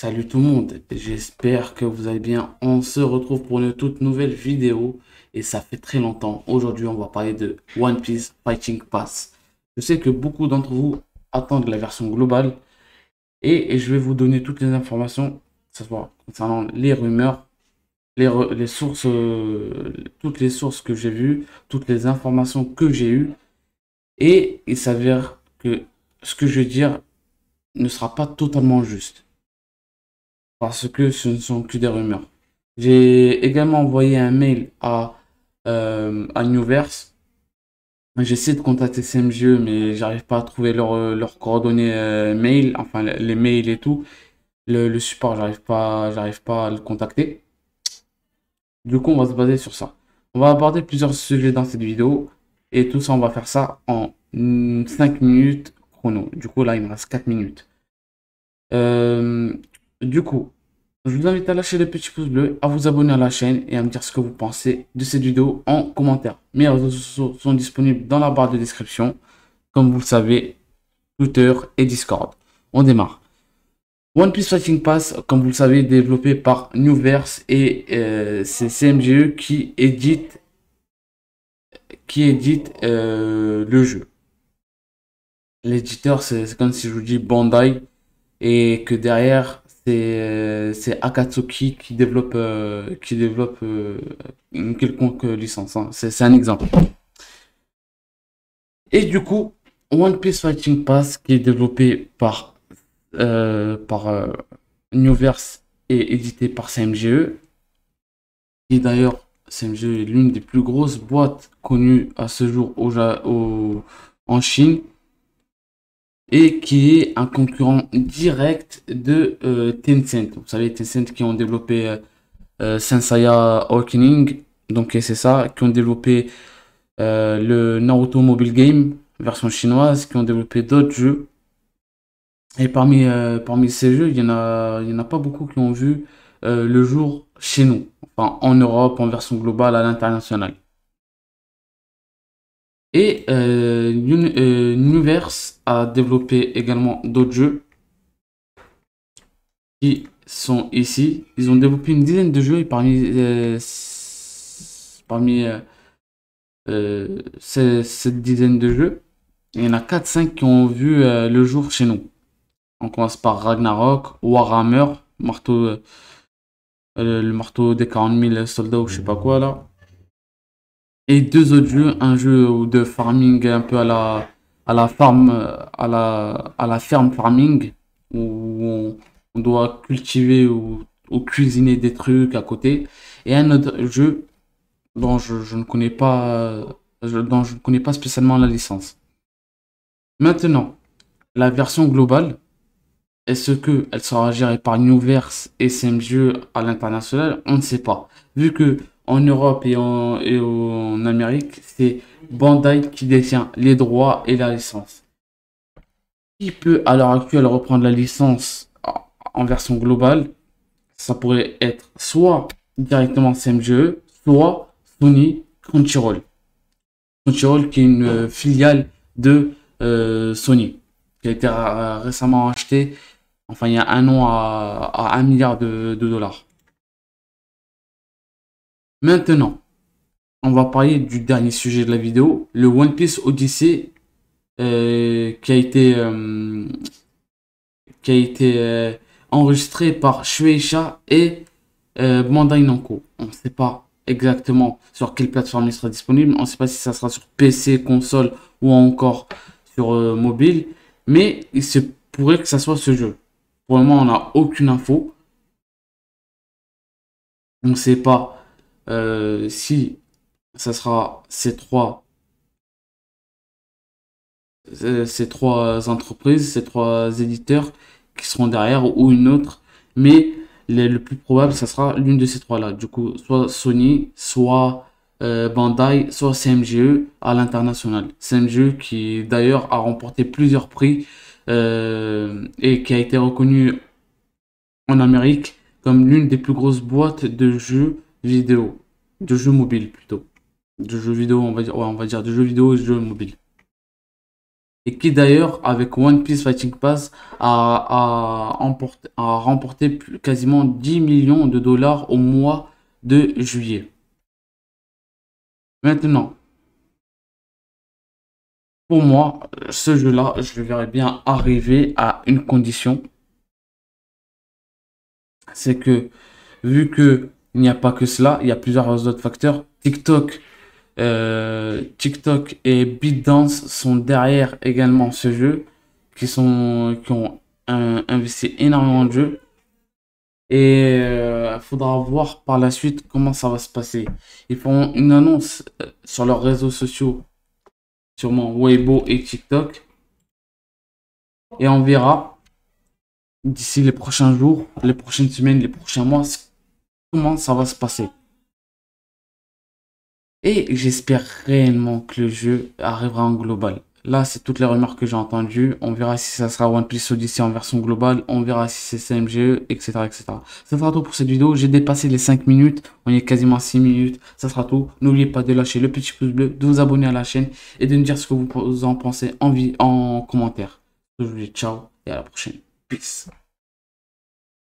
Salut tout le monde, j'espère que vous allez bien. On se retrouve pour une toute nouvelle vidéo et ça fait très longtemps. Aujourd'hui, on va parler de One Piece Fighting Pass. Je sais que beaucoup d'entre vous attendent la version globale et, je vais vous donner toutes les informations, ce concernant les rumeurs, les, les sources, euh, toutes les sources que j'ai vues, toutes les informations que j'ai eues. Et il s'avère que ce que je vais dire ne sera pas totalement juste parce que ce ne sont que des rumeurs. J'ai également envoyé un mail à, euh, Newverse. J'essaie de contacter CMGE, mais j'arrive pas à trouver leurs coordonnées euh, mail, enfin les mails et tout. Le, support, j'arrive pas, j'arrive pas à le contacter. Du coup, on va se baser sur ça. On va aborder plusieurs sujets dans cette vidéo. Et tout ça, on va faire ça en 5 minutes chrono. Du coup, là, il me reste 4 minutes. Euh, du coup, je vous invite à lâcher le petit pouce bleu, à vous abonner à la chaîne et à me dire ce que vous pensez de cette vidéo en commentaire. Mes réseaux sociaux sont disponibles dans la barre de description. Comme vous le savez, Twitter et Discord. On démarre. One Piece Fighting Pass, comme vous le savez, développé par Newverse et euh, c'est CMGE qui édite, qui édite euh, le jeu. L'éditeur, c'est comme si je vous dis Bandai et que derrière, c'est Akatsuki qui développe, euh, qui développe euh, une quelconque licence. Hein. C'est un exemple. Et du coup, One Piece Fighting Pass, qui est développé par, euh, par Newverse et édité par CMGE, et d'ailleurs, CMGE est l'une des plus grosses boîtes connues à ce jour au, au en Chine et qui est un concurrent direct de euh, Tencent. Vous savez, Tencent qui ont développé euh, euh Sensaya Awakening, donc c'est ça, qui ont développé euh, le Naruto Mobile Game, version chinoise, qui ont développé d'autres jeux. Et parmi, parmi ces jeux, il n'y en, a, en a pas beaucoup qui ont vu le jour chez nous, en Europe, en version globale, à l'international. Et euh, Universe a développé également d'autres jeux qui sont ici. Ils ont développé une dizaine de jeux et parmi, euh, euh, euh cette dizaine de jeux, il y en a 4-5 qui ont vu le jour chez nous. On commence par Ragnarok, Warhammer, marteau, le marteau des 40 000 soldats ou je sais pas quoi là. Et deux autres jeux, un jeu de farming un peu à la, à la farm, à la, à la ferme farming, où on, doit cultiver ou, cuisiner des trucs à côté. Et un autre jeu dont je, ne connais pas, dont je ne connais pas spécialement la licence. Maintenant, la version globale, est-ce que elle sera gérée par Newverse et CMGE à l'international? On ne sait pas. Vu que en Europe et en, et en Amérique, c'est Bandai qui détient les droits et la licence. Qui peut à l'heure actuelle reprendre la licence en version globale Ça pourrait être soit directement CMGE, soit Sony Crunchyroll. Crunchyroll qui est une filiale de euh, Sony, qui a été récemment acheté, enfin il y a un an à, 1 milliard de dollars. Maintenant, on va parler du dernier sujet de la vidéo, le One Piece Odyssey euh, qui a été, euh, qui a été euh, enregistré par Shueisha et Bandai Namco. On ne sait pas exactement sur quelle plateforme il sera disponible. On ne sait pas si ça sera sur PC, console ou encore sur mobile. Mais il se pourrait que ça soit ce jeu. Pour le moment, on n'a aucune info. On ne sait pas euh, si ça sera ces trois euh, ces trois entreprises, ces trois éditeurs qui seront derrière ou une autre, mais le, plus probable, ça sera l'une de ces trois-là. Du coup, soit Sony, soit euh, Bandai, soit CMGE à l'international. CMGE qui d'ailleurs a remporté plusieurs prix et qui a été reconnu en Amérique comme l'une des plus grosses boîtes de jeux vidéo de jeux mobiles plutôt. De jeux vidéo, on va dire, ouais, on va dire de jeux vidéo et jeux mobiles. et qui d'ailleurs avec One Piece Fighting Pass a, a remporté quasiment 10 millions de dollars au mois de juillet. Maintenant, pour moi, ce jeu-là, je le verrais bien arriver à une condition. C'est que, vu que il n'y a pas que cela, il y a plusieurs autres facteurs. TikTok, euh, TikTok et BitDance sont derrière également ce jeu, qui, sont, qui ont investi énormément de jeux. Et il euh, faudra voir par la suite comment ça va se passer. Ils font une annonce euh, sur leurs réseaux sociaux, sûrement Weibo et TikTok. Et on verra d'ici les prochains jours, les prochaines semaines, les prochains mois, comment ça va se passer. Et j'espère réellement que le jeu arrivera en global. Là, c'est toutes les remarques que j'ai entendues. On verra si ça sera One Piece Odyssey en version globale. On verra si c'est CMGE, etc., etc. Ça sera tout pour cette vidéo. J'ai dépassé les 5 minutes. On est quasiment à 6 minutes. Ça sera tout. N'oubliez pas de lâcher le petit pouce bleu, de vous abonner à la chaîne et de me dire ce que vous en pensez en, en commentaire. Je vous dis ciao et à la prochaine. Peace.